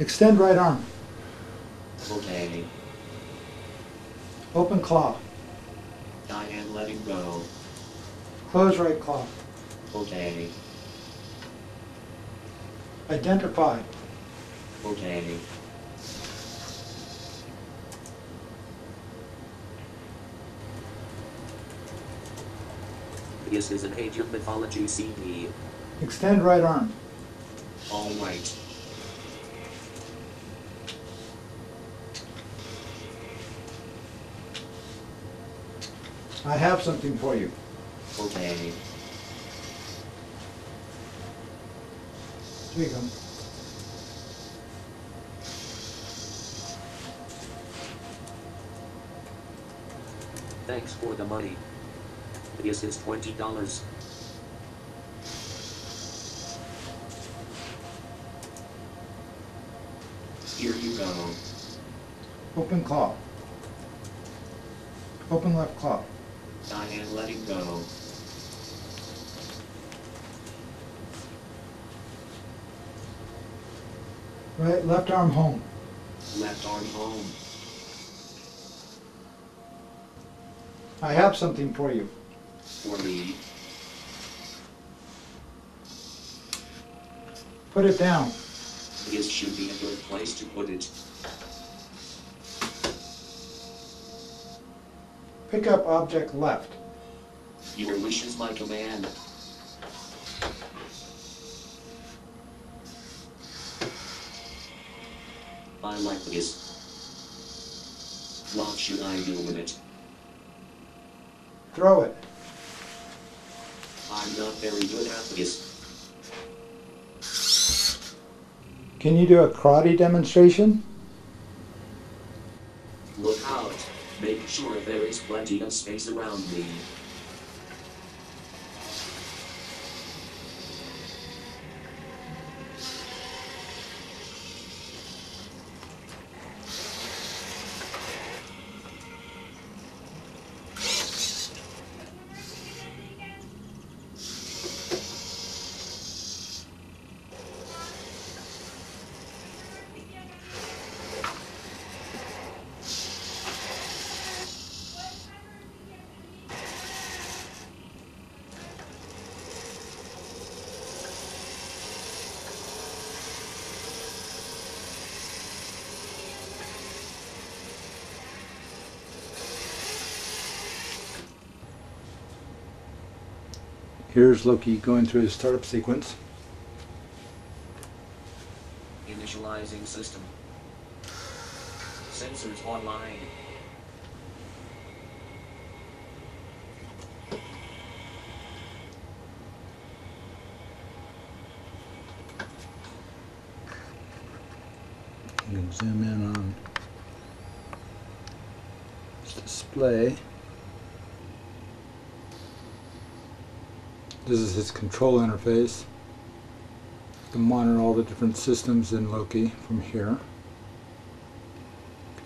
Extend right arm. Okay. Open claw. I am letting go. Close right claw. Okay. Identify. Okay. This is an age of mythology CD. Extend right arm. All right. I have something for you. Okay. Here you go. Thanks for the money. This is twenty dollars. Here you go. Open claw. Open left claw. Am letting go. Right, left arm home. Left arm home. I have something for you. For me. Put it down. This should be a good place to put it. Pick up object left. Your wish is my command. I like this. What should I do with it? Throw it. I'm not very good at this. Can you do a karate demonstration? Look out. Make sure there is plenty of space around me. Here's Loki going through his startup sequence. Initializing system. Sensors online. You can zoom in on this display. This is his control interface You can monitor all the different systems in Loki from here.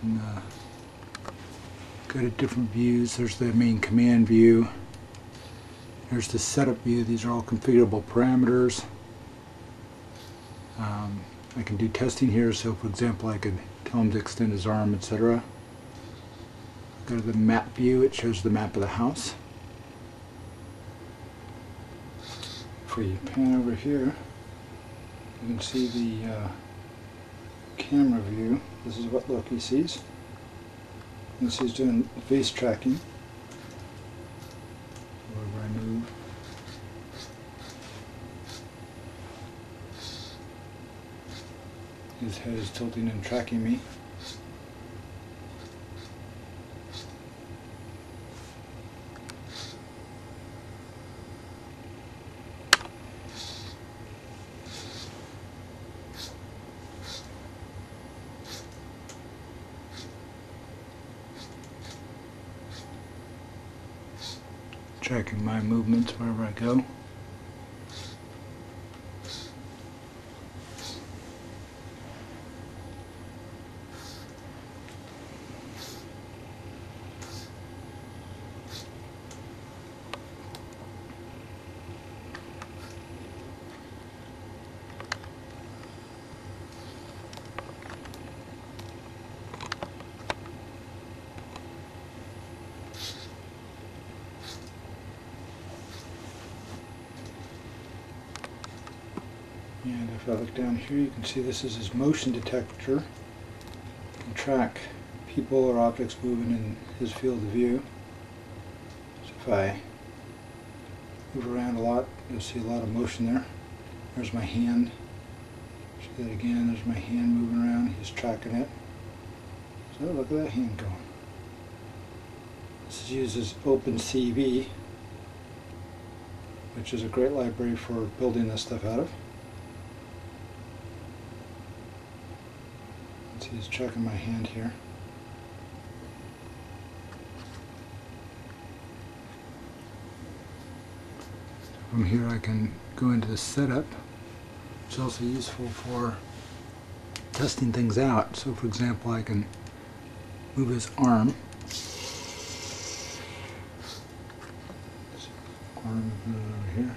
Can, uh, go to different views. There's the main command view. Here's the setup view. These are all configurable parameters. Um, I can do testing here, so for example, I could tell him to extend his arm, etc. Go to the map view, it shows the map of the house. We pan over here, you can see the uh, camera view. This is what Loki sees. See he's doing face tracking. Wherever I move. His head is tilting and tracking me. Tracking my movements wherever I go. If I look down here, you can see this is his motion detector. Can track people or objects moving in his field of view. So if I move around a lot, you'll see a lot of motion there. There's my hand. See that again, there's my hand moving around, he's tracking it. So look at that hand going. This is uses OpenCV, which is a great library for building this stuff out of. See, he's tracking my hand here. From here I can go into the setup, is also useful for testing things out. So for example, I can move his arm. Arm here.